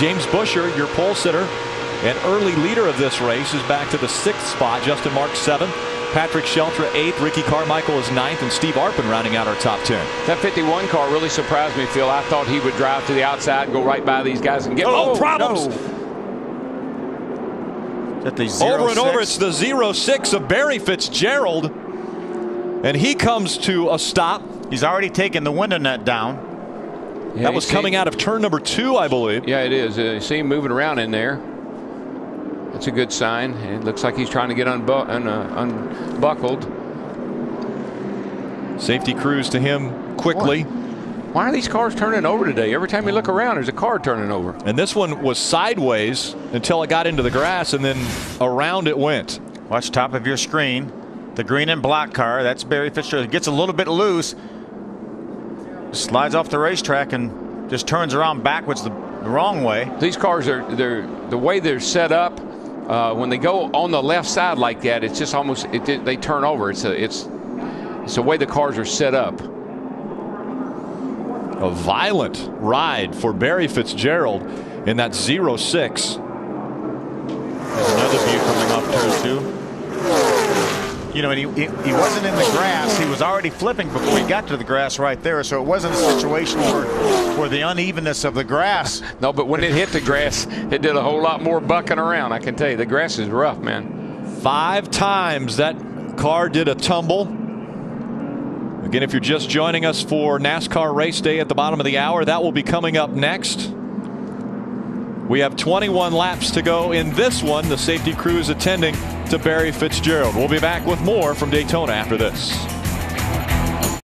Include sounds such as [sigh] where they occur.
James Buescher, your pole sitter and early leader of this race, is back to the sixth spot. Justin Marks seventh. Patrick Sheltra eighth. Ricky Carmichael is ninth. And Steve Arpin rounding out our top 10. That 51 car really surprised me, Phil. I thought he would drive to the outside and go right by these guys and get oh, oh problems. No. the over and over, it's the zero six of Barry Fitzgerald. And he comes to a stop. He's already taken the window net down. Yeah, that was coming out of turn number two, I believe. Yeah, it is. Uh, you see him moving around in there. That's a good sign. It looks like he's trying to get unbu un uh, unbuckled. Safety crews to him quickly. What? Why are these cars turning over today? Every time you look around, there's a car turning over. And this one was sideways until it got into the grass, and then around it went. Watch top of your screen. The green and black car, that's Barry Fitzgerald. It gets a little bit loose, slides off the racetrack, and just turns around backwards the, the wrong way. These cars are they're the way they're set up uh, when they go on the left side like that, it's just almost it, it, they turn over. It's a, it's it's the way the cars are set up. A violent ride for Barry Fitzgerald in that 06. You know, and he, he, he, wasn't in the grass. He was already flipping before he got to the grass right there. So it wasn't a situation where, where the unevenness of the grass. [laughs] no, but when it hit the grass, it did a whole lot more bucking around. I can tell you, the grass is rough, man. Five times that car did a tumble. Again, if you're just joining us for NASCAR race day at the bottom of the hour, that will be coming up next. We have 21 laps to go in this one. The safety crew is attending to Barry Fitzgerald. We'll be back with more from Daytona after this.